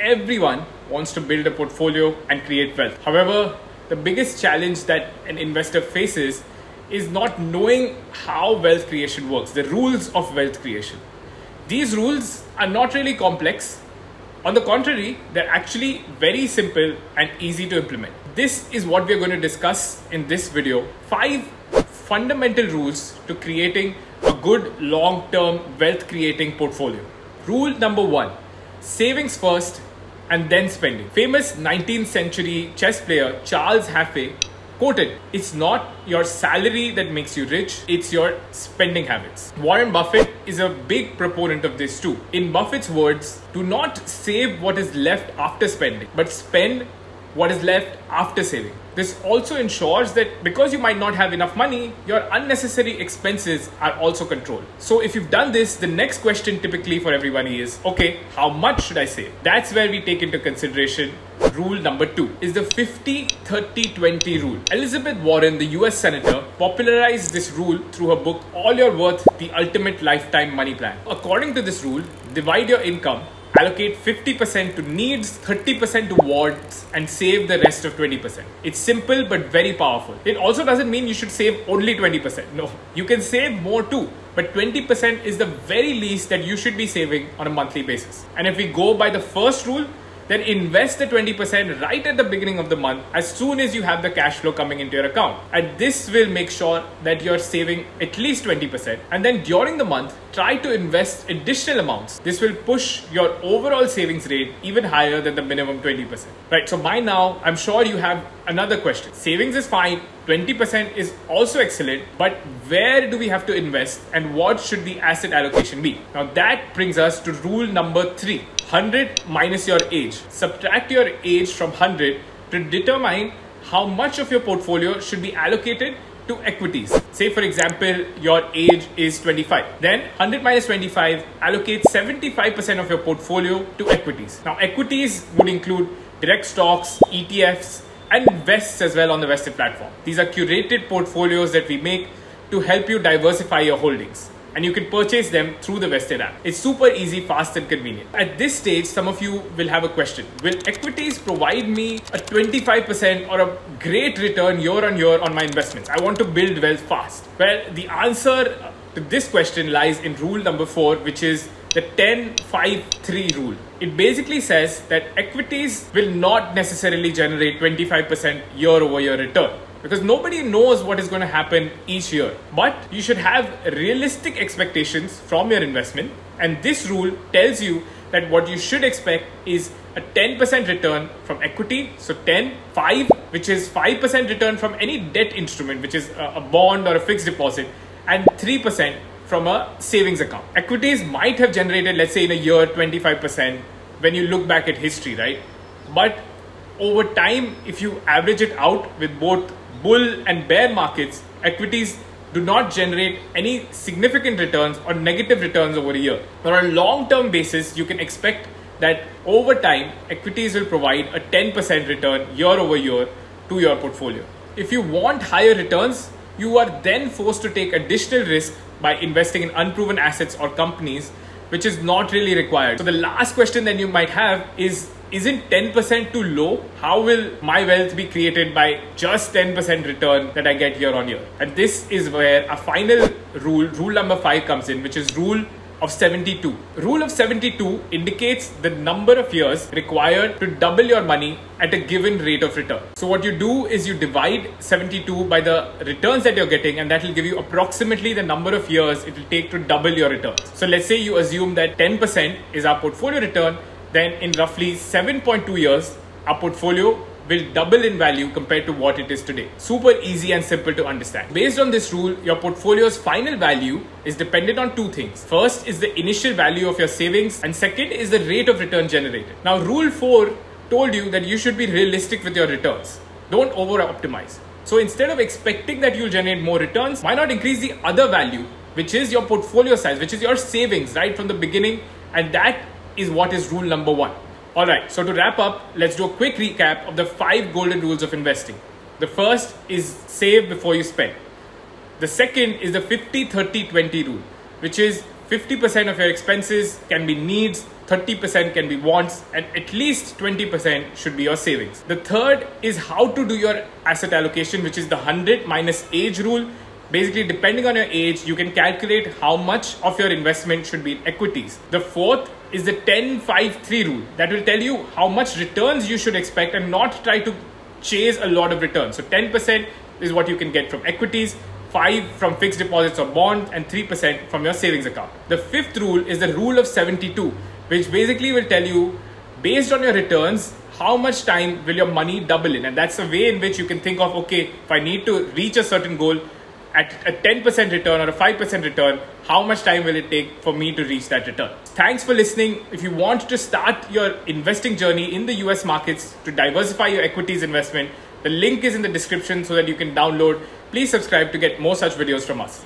Everyone wants to build a portfolio and create wealth. However, the biggest challenge that an investor faces is not knowing how wealth creation works, the rules of wealth creation. These rules are not really complex. On the contrary, they're actually very simple and easy to implement. This is what we're going to discuss in this video. Five fundamental rules to creating a good long-term wealth creating portfolio. Rule number one, savings first and then spending. Famous 19th century chess player Charles Haffey quoted, It's not your salary that makes you rich, it's your spending habits. Warren Buffett is a big proponent of this too. In Buffett's words, do not save what is left after spending, but spend what is left after saving. This also ensures that because you might not have enough money, your unnecessary expenses are also controlled. So if you've done this, the next question typically for everybody is, okay, how much should I save? That's where we take into consideration rule number two is the 50 30 20 rule elizabeth warren the us senator popularized this rule through her book all your worth the ultimate lifetime money plan according to this rule divide your income allocate 50% to needs, 30% to wants, and save the rest of 20%. It's simple but very powerful. It also doesn't mean you should save only 20%. No, you can save more too. But 20% is the very least that you should be saving on a monthly basis. And if we go by the first rule, then invest the 20% right at the beginning of the month as soon as you have the cash flow coming into your account. And this will make sure that you're saving at least 20%. And then during the month, try to invest additional amounts. This will push your overall savings rate even higher than the minimum 20%. Right, so by now, I'm sure you have another question. Savings is fine, 20% is also excellent, but where do we have to invest and what should the asset allocation be? Now that brings us to rule number three 100 minus your age. Subtract your age from 100 to determine how much of your portfolio should be allocated to equities. Say for example, your age is 25. Then 100 minus 25 allocate 75% of your portfolio to equities. Now equities would include direct stocks, ETFs, and vests as well on the vested platform. These are curated portfolios that we make to help you diversify your holdings and you can purchase them through the Vested app. It's super easy, fast, and convenient. At this stage, some of you will have a question. Will equities provide me a 25% or a great return year on year on my investments? I want to build wealth fast. Well, the answer to this question lies in rule number four, which is the 10 5 3 rule. It basically says that equities will not necessarily generate 25% year over year return because nobody knows what is going to happen each year. But you should have realistic expectations from your investment. And this rule tells you that what you should expect is a 10% return from equity. So 10, 5, which is 5% return from any debt instrument, which is a bond or a fixed deposit, and 3% from a savings account. Equities might have generated, let's say in a year, 25% when you look back at history, right? But over time, if you average it out with both bull and bear markets, equities do not generate any significant returns or negative returns over a year. But on a long term basis, you can expect that over time, equities will provide a 10% return year over year to your portfolio. If you want higher returns, you are then forced to take additional risk by investing in unproven assets or companies, which is not really required. So, the last question that you might have is isn't 10% too low? How will my wealth be created by just 10% return that I get year on year? And this is where a final rule, rule number five comes in, which is rule of 72. Rule of 72 indicates the number of years required to double your money at a given rate of return. So what you do is you divide 72 by the returns that you're getting and that will give you approximately the number of years it will take to double your returns. So let's say you assume that 10% is our portfolio return then in roughly 7.2 years, our portfolio will double in value compared to what it is today. Super easy and simple to understand. Based on this rule, your portfolio's final value is dependent on two things. First is the initial value of your savings, and second is the rate of return generated. Now, rule 4 told you that you should be realistic with your returns. Don't over optimize. So instead of expecting that you'll generate more returns, why not increase the other value, which is your portfolio size, which is your savings, right from the beginning, and that is what is rule number one. All right, so to wrap up, let's do a quick recap of the five golden rules of investing. The first is save before you spend. The second is the 50 30 20 rule, which is 50% of your expenses can be needs, 30% can be wants, and at least 20% should be your savings. The third is how to do your asset allocation, which is the 100 minus age rule. Basically, depending on your age, you can calculate how much of your investment should be in equities. The fourth is the 10 5 3 rule that will tell you how much returns you should expect and not try to chase a lot of returns. So 10% is what you can get from equities, 5 from fixed deposits or bonds and 3% from your savings account. The fifth rule is the rule of 72 which basically will tell you based on your returns how much time will your money double in and that's a way in which you can think of okay if I need to reach a certain goal at a 10% return or a 5% return, how much time will it take for me to reach that return? Thanks for listening. If you want to start your investing journey in the US markets to diversify your equities investment, the link is in the description so that you can download. Please subscribe to get more such videos from us.